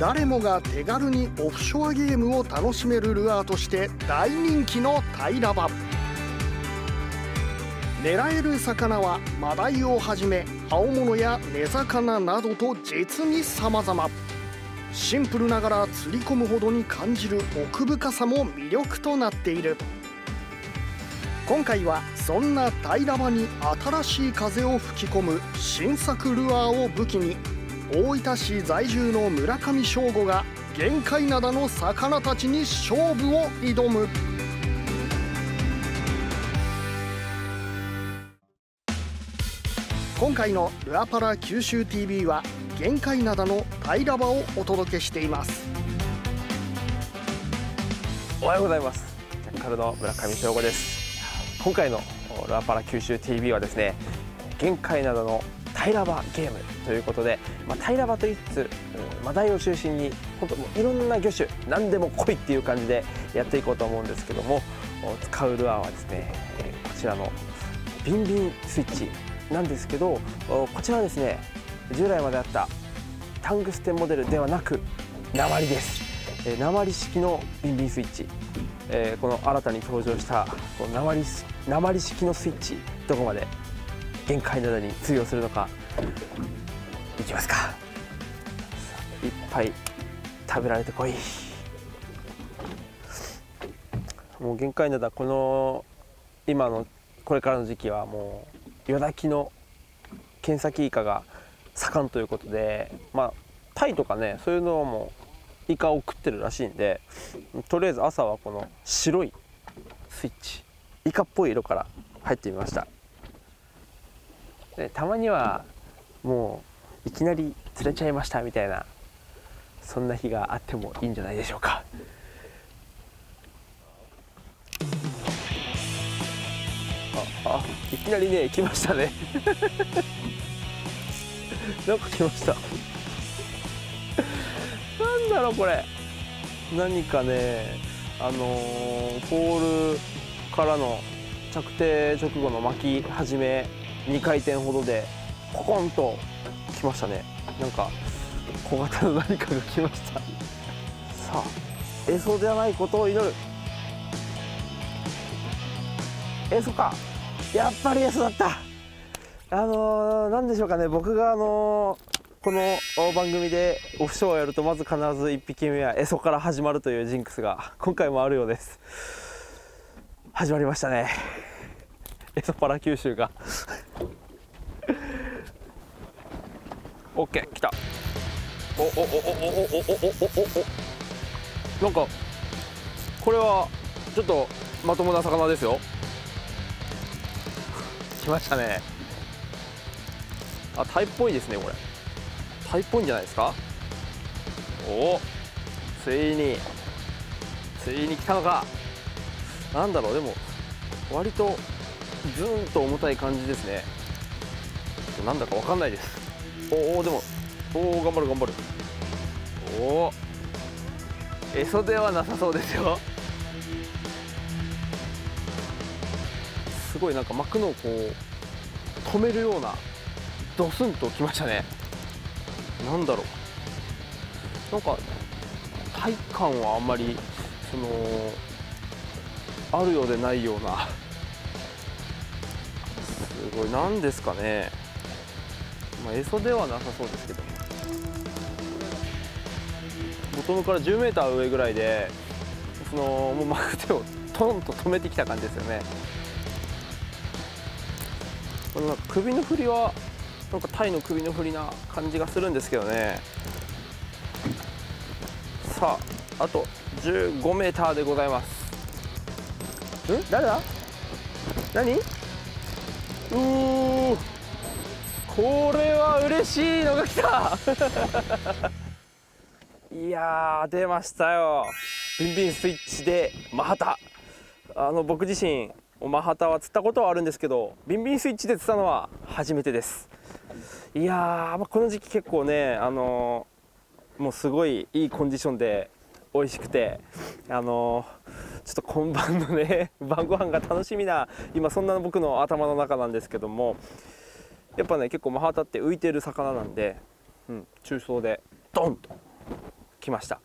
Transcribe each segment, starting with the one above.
誰もが手軽にオフショアゲームを楽しめるルアーとして大人気のタイラバ。狙える魚はマダイをはじめ青物や根魚などと実に様々。シンプルながら釣り込むほどに感じる奥深さも魅力となっている。今回はそんなタイラバに新しい風を吹き込む新作ルアーを武器に大分市在住の村上翔吾が限界灘の魚たちに勝負を挑む。今回の「ルアパラ九州 TV」は限界灘の平場をお届けしています。おはようございます。ジャッカルの村上翔吾です。今回の「ルアパラ九州 TV」はですね限界灘の平場ゲームということで、まあ、平場と言いつつマダイを中心に本当もういろんな魚種何でも来いっていう感じでやっていこうと思うんですけども使うルアーはですねこちらのビンビンスイッチなんですけどこちらはですね従来まであったタングステンモデルではなく鉛です。鉛式のビンビンスイッチ。この新たに登場した鉛鉛式のスイッチどこまで限界などに通用するのか。いきますか。いっぱい食べられてこい。もう限界灘この今のこれからの時期はもう夜炊きのケンサキイカが盛んということでまあタイとかねそういうのもイカを食ってるらしいんでとりあえず朝はこの白いスイッチイカっぽい色から入ってみました。でたまにはもういきなり釣れちゃいましたみたいなそんな日があってもいいんじゃないでしょうか。ああいきなりね来ましたね。なんか来ました。なんだろうこれ。何かねあのー、ポールからの着底直後の巻き始め2回転ほどでポコンと来ましたね。なんか小型の何かが来ました。さあ映像ではないことを祈る。映像か。やっぱり映像だった。あのー、何でしょうかね。僕があのー、この番組でオフショーをやるとまず必ず1匹目はエソから始まるというジンクスが今回もあるようです。始まりましたね。エソパラ九州が。オッケー来た。おおおおおおおおおおなんかこれはちょっとまともな魚ですよ。来ましたね。あタイっぽいですねこれ。タイっぽいんじゃないですか？おおついに。ついに来たのか。なんだろうでも割とズーンと重たい感じですね。なんだかわかんないです。おおでもおお頑張る頑張る。おおエソではなさそうですよ。すごいなんか巻くのをこう止めるようなドスンときましたね。なんだろう。なんか体感はあんまりそのあるようでないような。すごい。何ですかね。まあ、エソではなさそうですけど。ボトムから 10m 上ぐらいでそのもう巻く手をトンと止めてきた感じですよね。このなんか首の振りはなんかタイの首の振りな感じがするんですけどね。さああと 15m でございます。ん誰だ？何？うーこれは嬉しいのが来た。いや出ましたよ。ビンビンスイッチでマハタ。あの僕自身マハタは釣ったことはあるんですけどビンビンスイッチで釣ったのは初めてですいやー、まあ、この時期結構ねあのもうすごいいいコンディションで美味しくてあのちょっと今晩のね 晩ご飯が楽しみな今そんな僕の頭の中なんですけどもやっぱね結構マハタって浮いてる魚なんで、うん、中層でドンと来ました、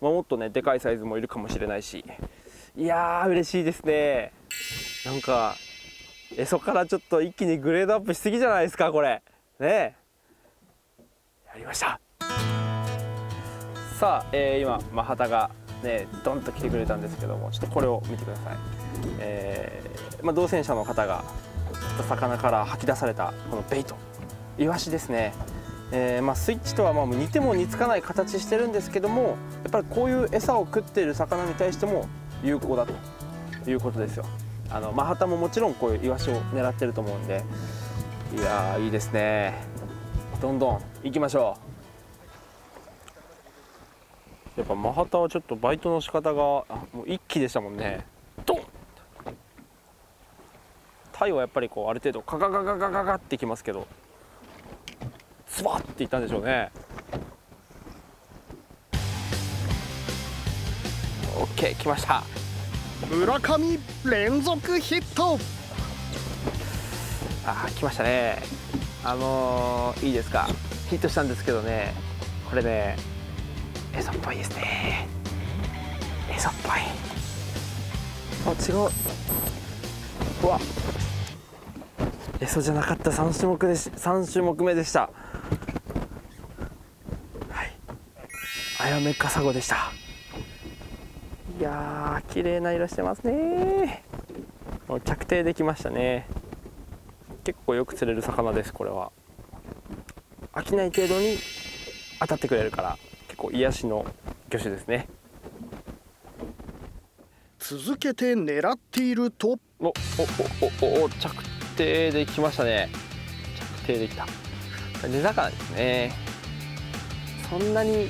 まあ、もっとねでかいサイズもいるかもしれないしいやー嬉しいですね。なんかえそからちょっと一気にグレードアップしすぎじゃないですかこれ。ねやりました。さあ、えー、今マハタがねドンと来てくれたんですけどもちょっとこれを見てください、えー、まあ、同船者の方が魚から吐き出されたこのベイトイワシですね、えー、まあ、スイッチとはまあ似ても似つかない形してるんですけどもやっぱりこういう餌を食っている魚に対しても有効だということですよ。あのマハタももちろんこういうイワシを狙ってると思うんでいやいいですね。どんどん行きましょう。やっぱマハタはちょっとバイトの仕方がもう一気でしたもんね。ドン！タイはやっぱりこうある程度カガガガガガガってきますけどスバッていったんでしょうね。オッケー来ました。村上連続ヒット。あ来ましたね。あのー、いいですか？ヒットしたんですけどね。これねエソっぽいですね。エソっぽい。あ違う。うわ。エソじゃなかった。3種目でし3種目目でした。はい。あやめかさごでした。いやー綺麗な色してますね。もう着底できましたね。結構よく釣れる魚ですこれは。飽きない程度に当たってくれるから結構癒しの魚種ですね。続けて狙っていると。おおおおお着底できましたね。着底できた。根魚ですね。そんなに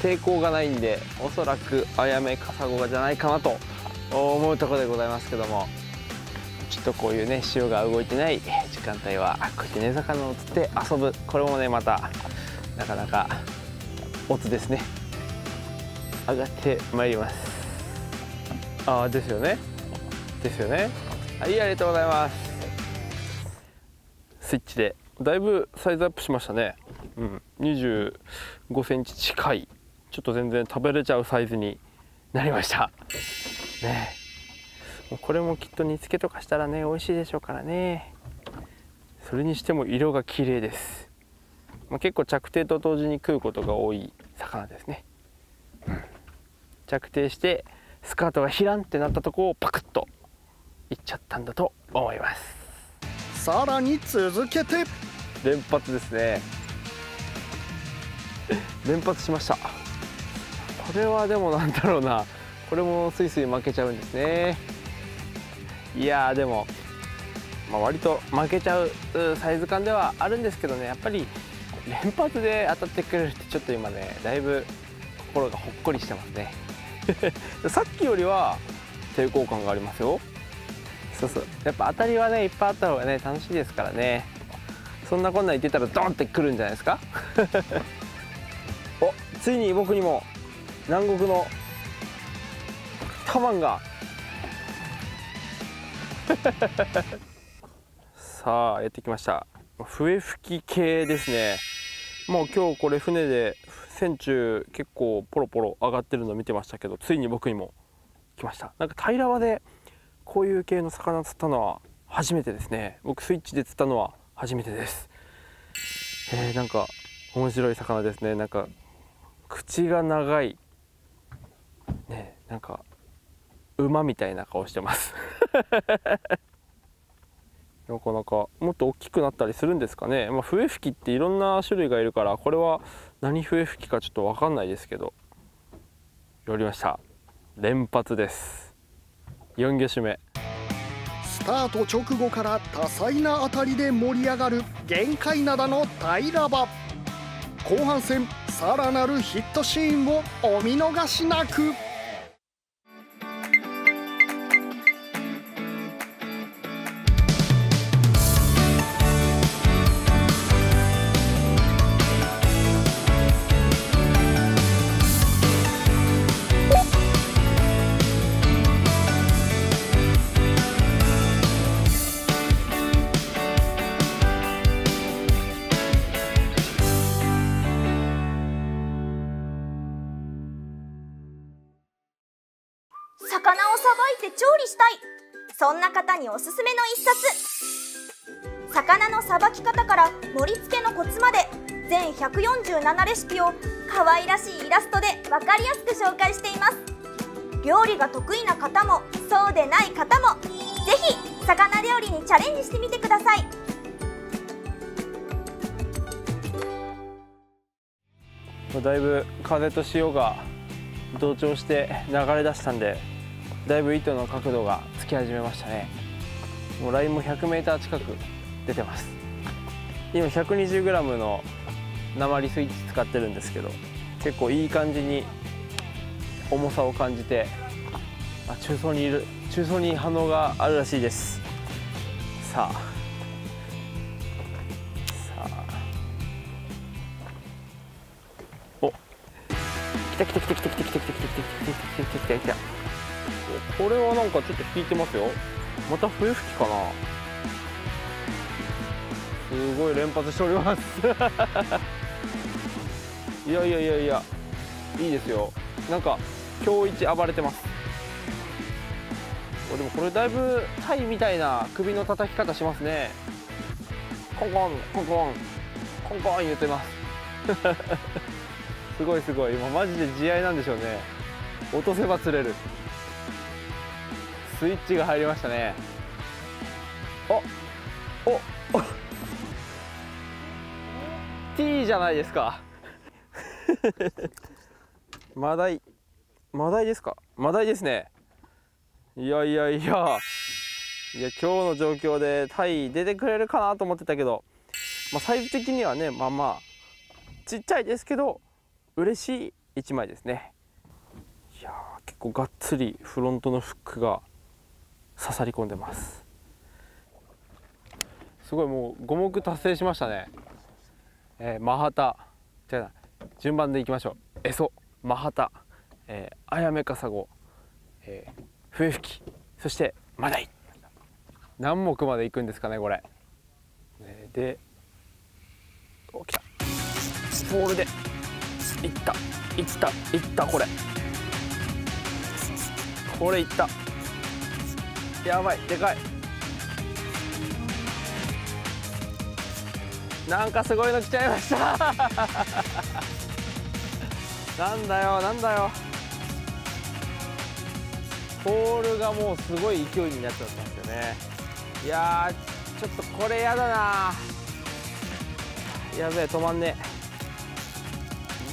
抵抗がないんでおそらくあやめカサゴじゃないかなと思うところでございますけどもとこういうね潮が動いてない時間帯はこうやって根魚を釣って遊ぶ。これもねまたなかなかオツですね。上がってまいります。ああですよね。ですよね。はいありがとうございます。スイッチで。だいぶサイズアップしましたね。うん。2 5センチ近い。ちょっと全然食べれちゃうサイズになりました。ね。これもきっと煮付けとかしたらね美味しいでしょうからね。それにしても色が綺麗です。まあ、結構着底と同時に食うことが多い魚ですね、うん、着底してスカートがひらんってなったとこをパクッといっちゃったんだと思います。さらに続けて。連発ですね。連発しました。これはでもなんだろうな。これもスイスイ負けちゃうんですねいやでも、まあ、割と負けちゃうサイズ感ではあるんですけどね。やっぱり連発で当たってくれるってちょっと今ねだいぶ心がほっこりしてますね。さっきよりは抵抗感がありますよ。そうそう。やっぱ当たりはねいっぱいあった方がね楽しいですからね。そんなこんな言ってたらドンってくるんじゃないですか？おついに僕にも南国のタマンがさあやってきました。笛吹き系ですね。もう今日これ船で船中結構ポロポロ上がってるの見てましたけどついに僕にも来ました。なんか平らでこういう系の魚釣ったのは初めてですね。僕スイッチで釣ったのは初めてです。えー、なんか面白い魚ですね。なんか口が長い。ねなんか馬みたいな顔してます。なかなかもっと大きくなったりするんですかね、まあ、笛吹きっていろんな種類がいるからこれは何笛吹きかちょっと分かんないですけど。やりました。連発です。4魚種目。スタート直後から多彩な当たりで盛り上がる限界灘の平場。後半戦さらなるヒットシーンをお見逃しなく。おすすめの一冊。魚のさばき方から盛り付けのコツまで全147レシピを可愛らしいイラストで分かりやすく紹介しています。料理が得意な方もそうでない方もぜひ魚料理にチャレンジしてみてください。だいぶ風と潮が同調して流れ出したんでだいぶ糸の角度がつき始めましたね。もうラインも 100m 近く出てます。今 120g の鉛スイッチ使ってるんですけど結構いい感じに重さを感じてあ中層にいる中層に反応があるらしいです。さあ。さあ。お。来た来た来た来た来た来た来た来た来た来た来た来た来たこれはなんかちょっと引いてますよ。また冬吹きかな。すごい連発しております。いやいやいやいやいいですよ。なんか今日一暴れてます。でもこれだいぶタイみたいな首の叩き方しますね。コンコンコンコンコンコン言ってます。すごいすごい。今マジで地合いなんでしょうね。落とせば釣れる。スイッチが入りましたね。おお。お T じゃないですか。マダイマダイですか？マダイですね。いやいやいや。いや今日の状況でタイ出てくれるかなと思ってたけど、まあ、サイズ的にはねまあまあちっちゃいですけど嬉しい1枚ですね。いや結構がっつりフロントのフックが刺さり込んでます。すごいもう5目達成しましたね。えー、マハタ。じゃあ順番でいきましょう。エソマハタ、えー、アヤメカサゴ、えー、笛吹。きそしてマダイ。何目までいくんですかねこれ、えー、でお来た。ボールで。いった。いった。いったこれ。これいった。やばい。でかい。なんかすごいの来ちゃいました。なんだよなんだよ。ポールがもうすごい勢いになっちゃったんですよね。いやちょっとこれやだな。やべえ止まんね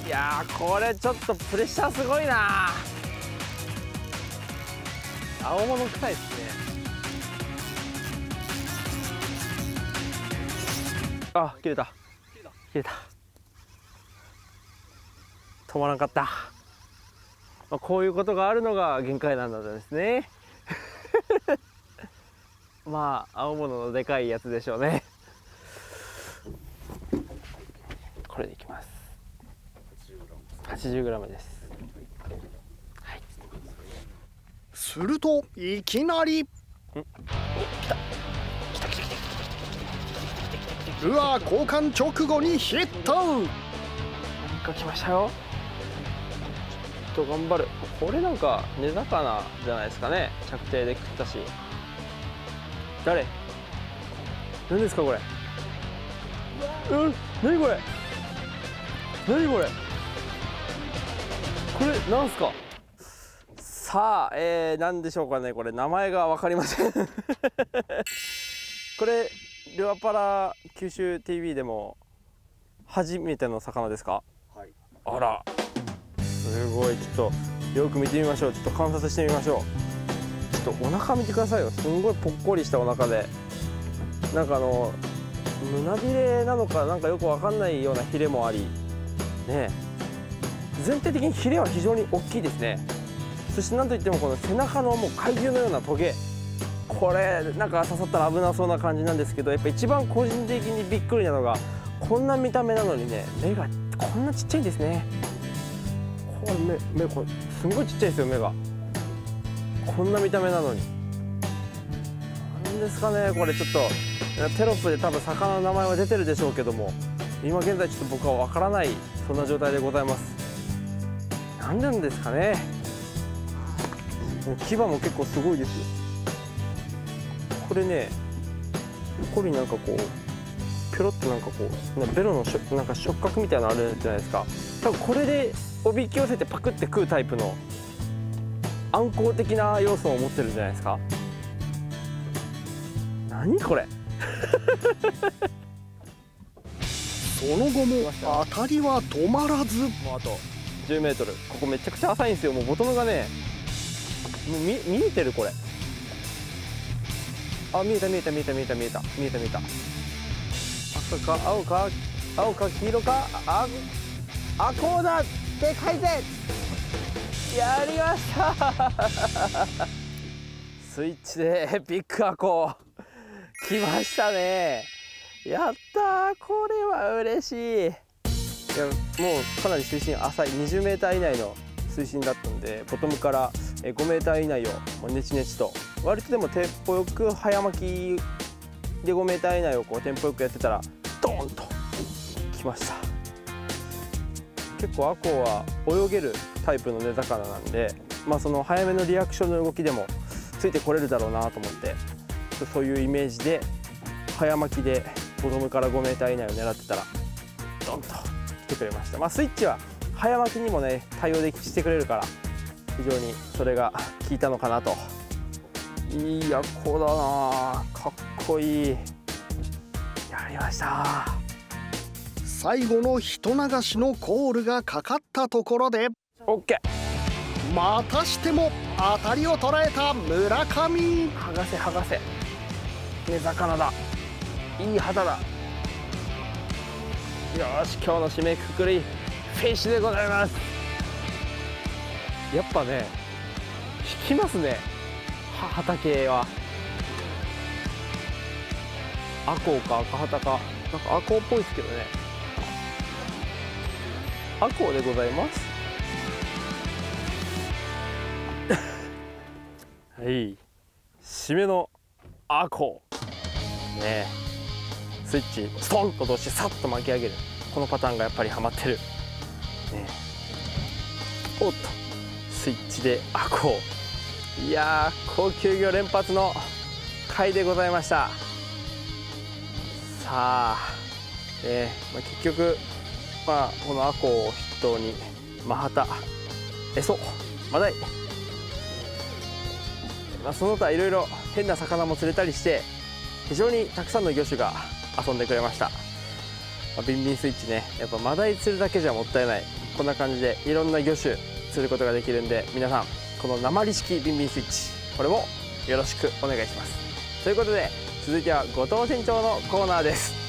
え。いやこれちょっとプレッシャーすごいな。青物臭いですね。あ切れた。切れた。止まらなかった。まあ、こういうことがあるのが限界なんだですね。まあ青物のでかいやつでしょうね。これでいきます。80g ですはいするといきなり。ルアー交換直後にヒット。何か来ましたよ。と頑張る。これなんか根魚じゃないですかね。着底で食ったし。誰？何ですかこれ？うん？何これ？何これ？これなんすか？さあ、えー、何でしょうかねこれ名前が分かりません。これルアパラ九州 TV でも初めての魚ですか、はい、あら。すごいちょっとよく見てみましょう。ちょっと観察してみましょう。ちょっとお腹見てくださいよ。すんごいぽっこりしたお腹で。なんかあの胸びれなのかなんかよくわかんないようなヒレもあり。ね全体的にヒレは非常に大きいですねそして何といってもこの背中のもう怪獣のようなトゲ。これなんか刺さったら危なそうな感じなんですけどやっぱ一番個人的にびっくりなのがこんな見た目なのにね目がこんなちっちゃいんですね。これ目目これすんごいちっちゃいですよ目が。こんな見た目なのに。何ですかねこれちょっとテロップで多分魚の名前は出てるでしょうけども今現在ちょっと僕は分からないそんな状態でございます。何なんですかね。牙も結構すごいですよ。これねここになんかこうペロッとなんかこうベロのしょなんか触覚みたいなのあるじゃないですか。多分これでおびき寄せてパクって食うタイプの暗光的な要素を持ってるんじゃないですか。何これ。その後も当たりは止まらず。あと 10m ここめちゃくちゃ浅いんですよ。もうボトムがね見見えてるこれ。あ見えた見えた見えた見えた見えた。見えた見えた。赤か。青か青か黄色か。ああこうだでかいぜやりました。スイッチでビッグアコ来ましたね。やったこれは嬉しい。いやもうかなり水深浅い。20m 以内の水深だったんでボトムから 5m 以内をネチネチと。割とでもテンポよく早巻きで 5m 以内をこうテンポよくやってたらドーンときました。結構アコは泳げるタイプの根魚なんで、まあ、その早めのリアクションの動きでもついてこれるだろうなと思ってそういうイメージで早巻きでボトムから 5m 以内を狙ってたらドンと来てくれました、まあ、スイッチは早巻きにもね対応できしてくれるから非常にそれが効いたのかなと。いいやこだな。かっこいい。やりました。最後の人流しのコールがかかったところで OK またしても当たりを捉えた村上。剥がせ剥がせ。根魚だ。いい肌だ。よし今日の締めくくりフィッシュでございますやっぱね引きますね。畑は。アコウか赤旗か。なんかアコウっぽいですけどね。アコウでございます？はい。締めのアコウねスイッチストンと落としてさっと巻き上げる。このパターンがやっぱりハマってる。ねおっと。スイッチでアコウいや高級魚連発の回でございました。さあ、えーまあ、結局、まあ、このアコウを筆頭にマハタエソマダイ、まあ、その他いろいろ変な魚も釣れたりして非常にたくさんの魚種が遊んでくれました、まあ、ビンビンスイッチねやっぱマダイ釣るだけじゃもったいない。こんな感じでいろんな魚種釣ることができるんで皆さんこの鉛式ビンビンスイッチこれもよろしくお願いします。ということで続いては後藤船長のコーナーです。